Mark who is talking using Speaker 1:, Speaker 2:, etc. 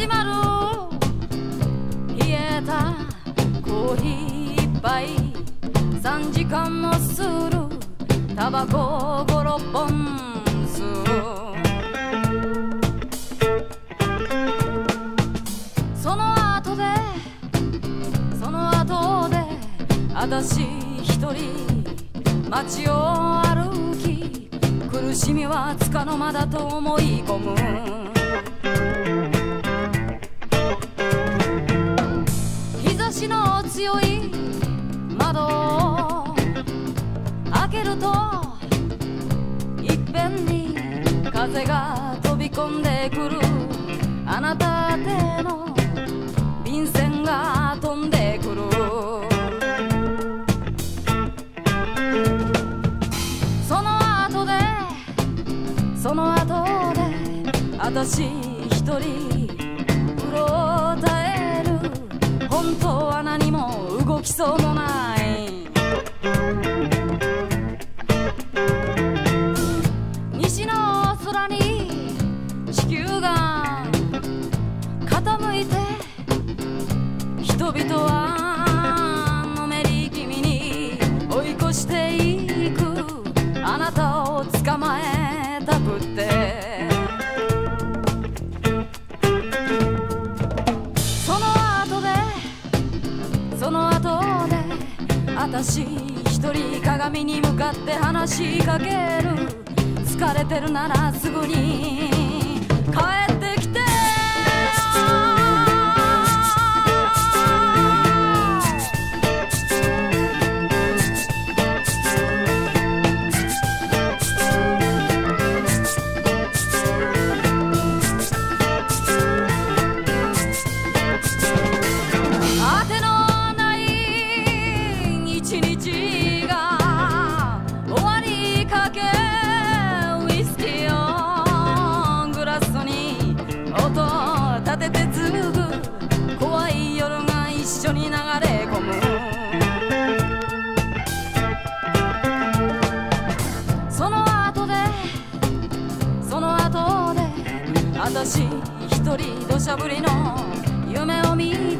Speaker 1: 始まる。冷えたコーヒー一杯。3時間も過ぎタバコ五六本吸うその後でその後で私一人街を歩き苦しみはつかの間だと思い込む。風が飛び込んでくる。あなた宛の便箋が飛んでくる。その後でその後で私一人うろたえる。本当は何も動きそうもない。々はのめり気味に追い越していく。あなたを捕まえたくて。その後でその後で私一人鏡に向かって話しかける。疲れてるならすぐに緒に流れ込む。その後でその後で私一人土砂降りの夢を見て